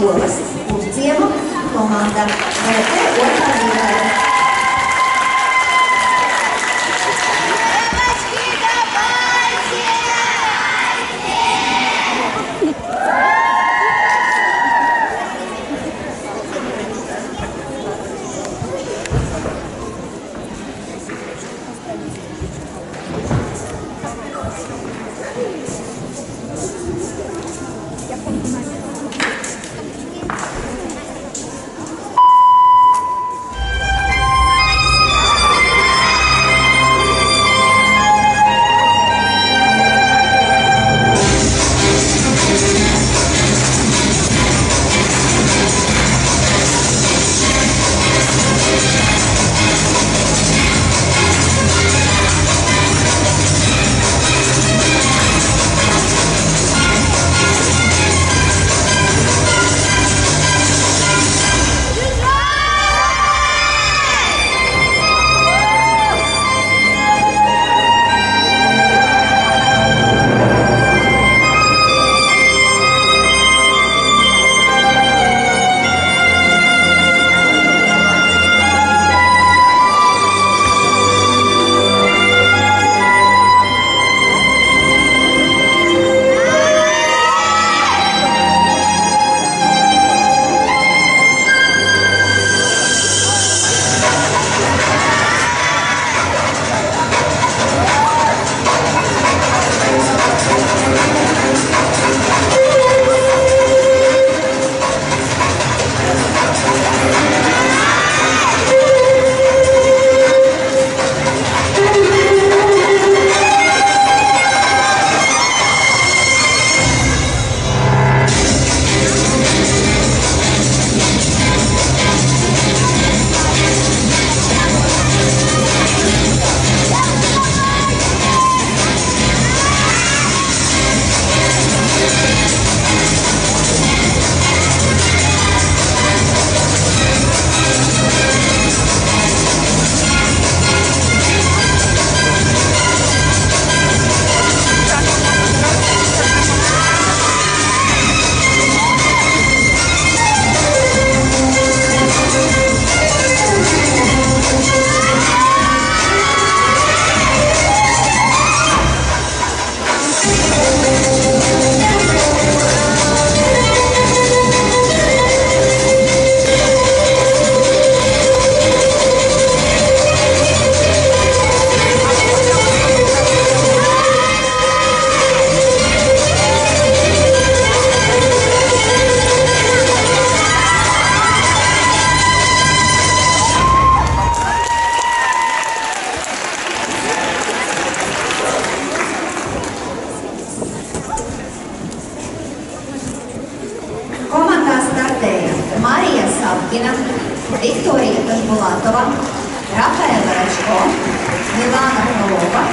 Ruas. O tema comanda. Панкіна, Вікторія Кожбулатова, Рафаела Рачко, Мілана Голова.